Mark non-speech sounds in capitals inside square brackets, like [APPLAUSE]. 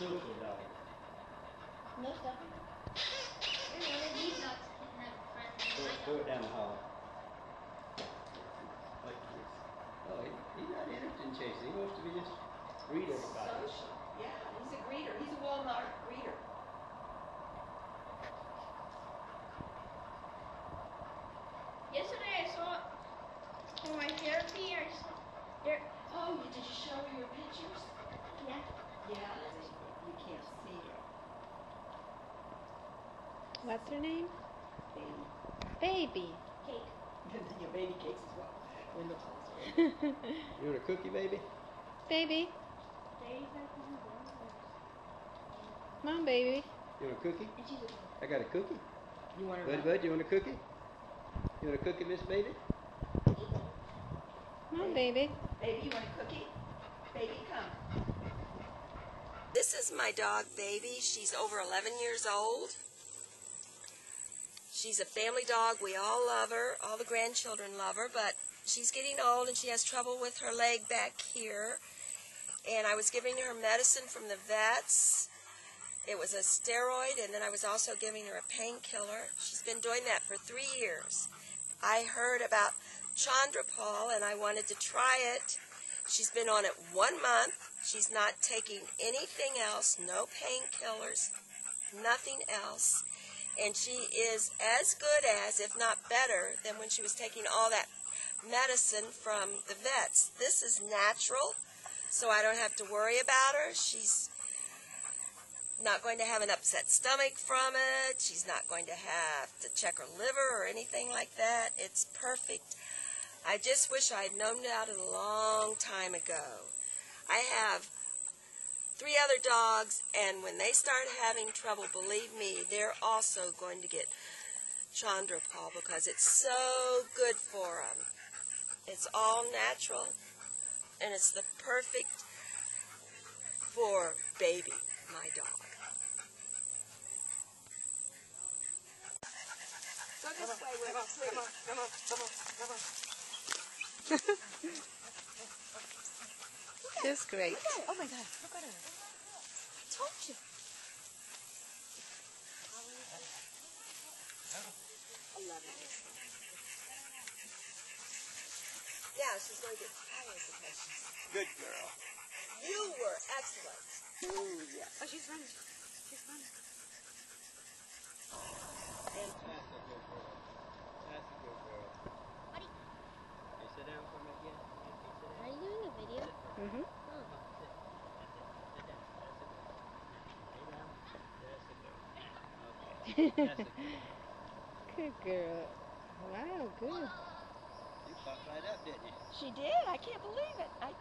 super dog. No stuffing. One of these dogs can have a friend Throw, throw it down the hall. Like this. Oh, he, he's not interested in chasing. He wants to be just greet everybody. Social. Yeah, he's a greeter. He's a Walmart greeter. Yesterday I saw for my therapy. I saw there. Oh, you, did you show her your pictures? Yeah. Yeah, you can't see it. What's her name? Baby. Baby. Cake. [LAUGHS] your baby cakes as well. Window closed. [LAUGHS] You want a cookie, baby? baby. Daddy's like one of Come on, baby. You want a cookie? And she's a I got a cookie. You want a Bud, Bud, you want a cookie? You want a cookie, Miss Baby? Come on, baby. Baby, you want a cookie? Baby, come. This is my dog, Baby. She's over 11 years old. She's a family dog. We all love her. All the grandchildren love her, but she's getting old and she has trouble with her leg back here. And I was giving her medicine from the vets. It was a steroid, and then I was also giving her a painkiller. She's been doing that for three years. I heard about ChondroPaw and I wanted to try it. She's been on it one month. She's not taking anything else, no painkillers, nothing else. And she is as good as, if not better, than when she was taking all that medicine from the vets. This is natural, so I don't have to worry about her. She's not going to have an upset stomach from it. She's not going to have to check her liver or anything like that. It's perfect. I just wish I had known it a long time ago. I have three other dogs, and when they start having trouble, believe me, they're also going to get ChondroPaw because it's so good for them. It's all natural, and it's the perfect for baby, my dog. Go this way with please. [LAUGHS] Just great. Oh my God, look at her. I told you. Yeah, she's going to get tired because. Good girl. You were excellent. Ooh, yeah. Oh, she's running. She's running. That's a good girl. That's a good girl. Buddy. Hey, sit down for me again. Hey, sit down. Are you doing a video? Mm-hmm. Sit down. Sit down. That's a good girl. Lay down. That's a good Okay. That's a good Good girl. Wow, good. You popped right up, didn't you? She did. I can't believe it. I